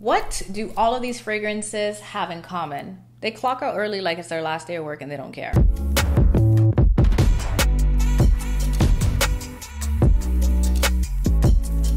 What do all of these fragrances have in common? They clock out early like it's their last day of work and they don't care.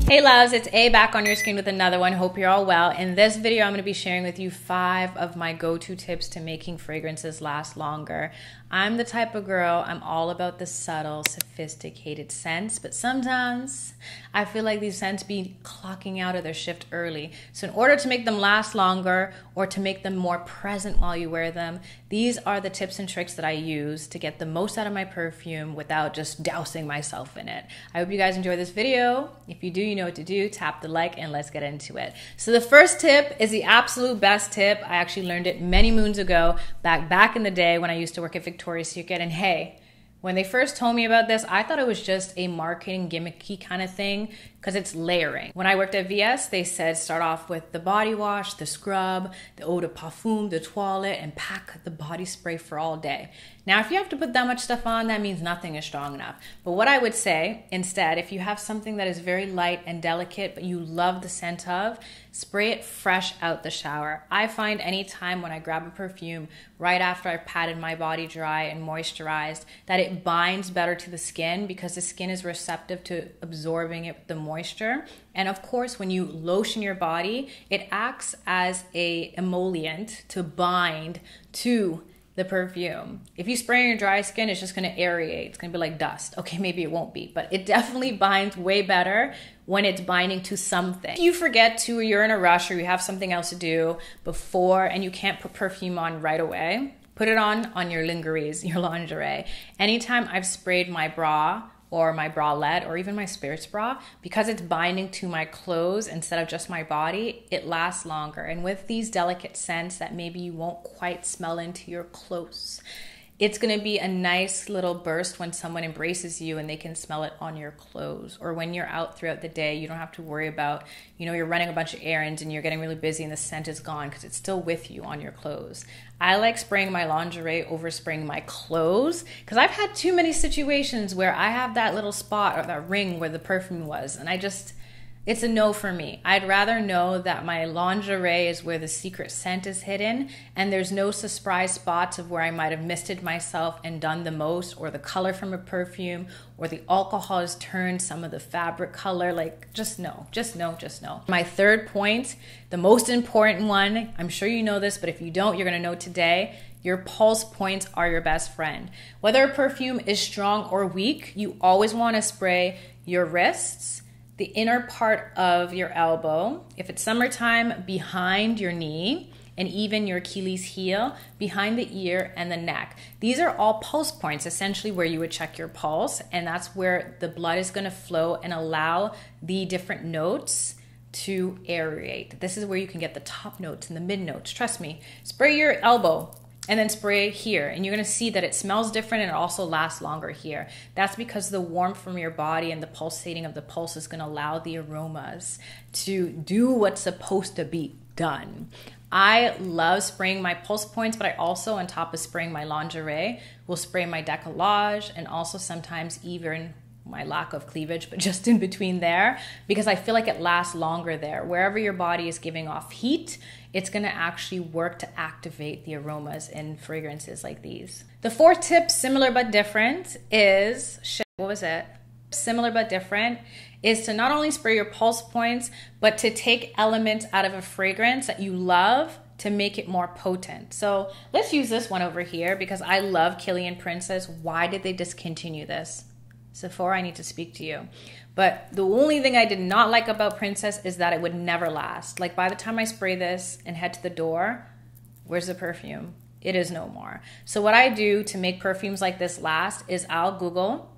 Hey loves, it's A back on your screen with another one. Hope you're all well. In this video, I'm going to be sharing with you five of my go-to tips to making fragrances last longer. I'm the type of girl, I'm all about the subtle, sophisticated scents, but sometimes I feel like these scents be clocking out of their shift early. So in order to make them last longer or to make them more present while you wear them, these are the tips and tricks that I use to get the most out of my perfume without just dousing myself in it. I hope you guys enjoy this video. If you do, you know what to do. Tap the like and let's get into it. So the first tip is the absolute best tip. I actually learned it many moons ago, back back in the day when I used to work at Victoria Victoria's Secret. And hey, when they first told me about this, I thought it was just a marketing gimmicky kind of thing because it's layering. When I worked at VS, they said start off with the body wash, the scrub, the eau de parfum, the toilet, and pack the body spray for all day. Now, if you have to put that much stuff on, that means nothing is strong enough. But what I would say instead, if you have something that is very light and delicate, but you love the scent of, spray it fresh out the shower. I find anytime when I grab a perfume right after I've patted my body dry and moisturized that it binds better to the skin because the skin is receptive to absorbing it the moisture. And of course, when you lotion your body, it acts as a emollient to bind to the perfume. If you spray on your dry skin, it's just gonna aerate. It's gonna be like dust. Okay, maybe it won't be, but it definitely binds way better when it's binding to something. If you forget to, or you're in a rush, or you have something else to do before, and you can't put perfume on right away, put it on on your lingeries, your lingerie. Anytime I've sprayed my bra or my bralette or even my spirits bra because it's binding to my clothes instead of just my body it lasts longer. And with these delicate scents that maybe you won't quite smell into your clothes it's going to be a nice little burst when someone embraces you and they can smell it on your clothes or when you're out throughout the day you don't have to worry about you know you're running a bunch of errands and you're getting really busy and the scent is gone because it's still with you on your clothes. I like spraying my lingerie over spraying my clothes because i've had too many situations where i have that little spot or that ring where the perfume was and i just it's a no for me. I'd rather know that my lingerie is where the secret scent is hidden and there's no surprise spots of where I might have misted myself and done the most, or the color from a perfume, or the alcohol has turned some of the fabric color. Like, just no, just no, just no. My third point, the most important one, I'm sure you know this, but if you don't, you're gonna know today. Your pulse points are your best friend. Whether a perfume is strong or weak, you always wanna spray your wrists the inner part of your elbow. If it's summertime, behind your knee and even your Achilles heel, behind the ear and the neck. These are all pulse points, essentially where you would check your pulse, and that's where the blood is going to flow and allow the different notes to aerate. This is where you can get the top notes and the mid notes. Trust me. Spray your elbow and then spray here. And you're going to see that it smells different and it also lasts longer here. That's because the warmth from your body and the pulsating of the pulse is going to allow the aromas to do what's supposed to be done. I love spraying my pulse points, but I also, on top of spraying my lingerie, will spray my decollage and also sometimes even my lack of cleavage, but just in between there, because I feel like it lasts longer there. Wherever your body is giving off heat, it's gonna actually work to activate the aromas in fragrances like these. The fourth tip, similar but different, is what was it? Similar but different is to not only spray your pulse points, but to take elements out of a fragrance that you love to make it more potent. So let's use this one over here because I love Killian Princess. Why did they discontinue this? Sephora, I need to speak to you. But the only thing I did not like about Princess is that it would never last. Like by the time I spray this and head to the door, where's the perfume? It is no more. So what I do to make perfumes like this last is I'll Google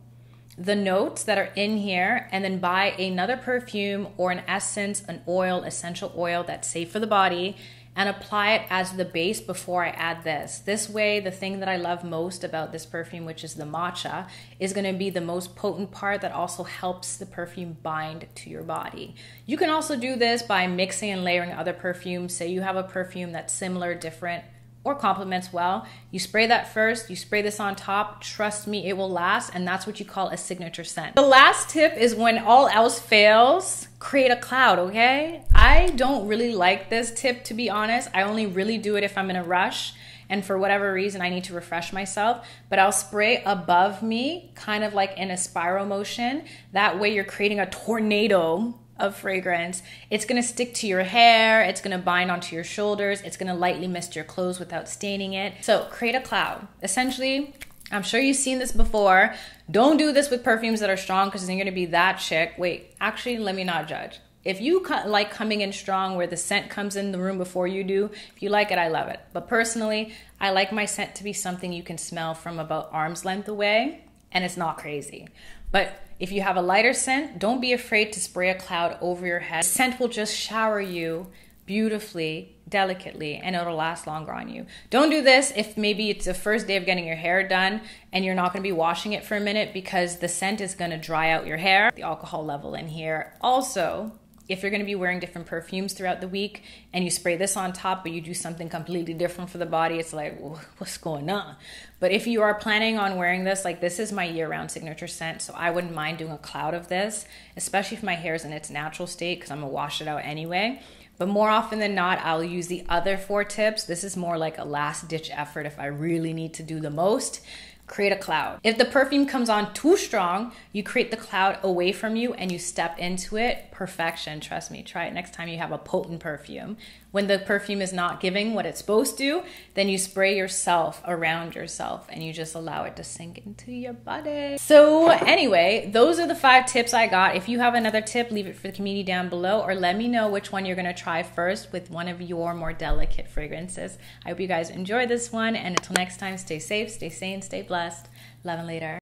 the notes that are in here and then buy another perfume or an essence, an oil, essential oil that's safe for the body and apply it as the base before I add this. This way, the thing that I love most about this perfume, which is the matcha, is gonna be the most potent part that also helps the perfume bind to your body. You can also do this by mixing and layering other perfumes. Say you have a perfume that's similar, different, or complements well. You spray that first, you spray this on top. Trust me, it will last, and that's what you call a signature scent. The last tip is when all else fails, create a cloud, okay? I don't really like this tip to be honest. I only really do it if I'm in a rush and for whatever reason I need to refresh myself, but I'll spray above me, kind of like in a spiral motion. That way you're creating a tornado of fragrance. It's gonna stick to your hair, it's gonna bind onto your shoulders, it's gonna lightly mist your clothes without staining it. So create a cloud. Essentially, I'm sure you've seen this before. Don't do this with perfumes that are strong because then you're gonna be that chick. Wait, actually, let me not judge. If you like coming in strong where the scent comes in the room before you do, if you like it, I love it. But personally, I like my scent to be something you can smell from about arm's length away and it's not crazy. But if you have a lighter scent, don't be afraid to spray a cloud over your head. The scent will just shower you beautifully, delicately, and it'll last longer on you. Don't do this if maybe it's the first day of getting your hair done and you're not gonna be washing it for a minute because the scent is gonna dry out your hair. The alcohol level in here. Also, if you're going to be wearing different perfumes throughout the week and you spray this on top but you do something completely different for the body it's like what's going on? But if you are planning on wearing this like this is my year-round signature scent so i wouldn't mind doing a cloud of this especially if my hair is in its natural state because i'm going to wash it out anyway. But more often than not i'll use the other four tips. This is more like a last ditch effort if i really need to do the most create a cloud. If the perfume comes on too strong, you create the cloud away from you and you step into it. Perfection, trust me. Try it next time you have a potent perfume. When the perfume is not giving what it's supposed to, then you spray yourself around yourself and you just allow it to sink into your body. So, anyway, those are the five tips I got. If you have another tip, leave it for the community down below or let me know which one you're gonna try first with one of your more delicate fragrances. I hope you guys enjoy this one and until next time, stay safe, stay sane, stay blessed blessed. Love and later.